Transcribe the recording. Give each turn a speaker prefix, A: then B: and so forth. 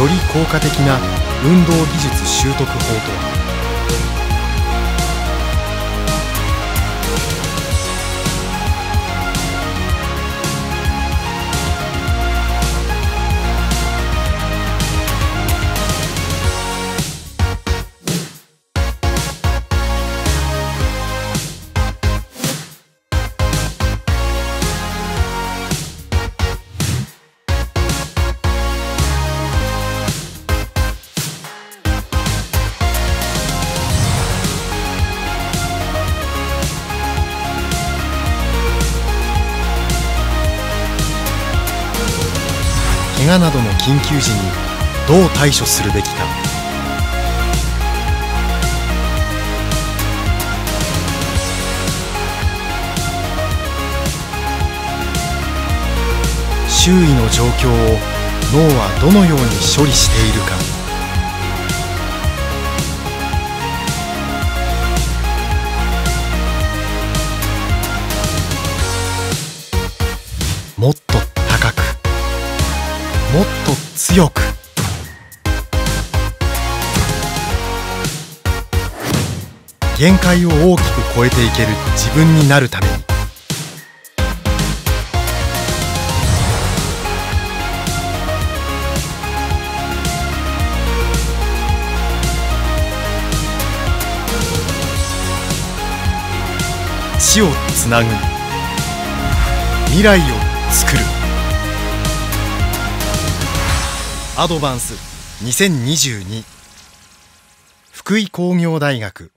A: より効果的な運動技術習得法とは？怪我などの緊急時にどう対処するべきか。周囲の状況を脳はどのように処理しているか。もっと強く。限界を大きく超えていける自分になるために。地をつなぐ。未来を作る。アドバンス。2022福井工業大学。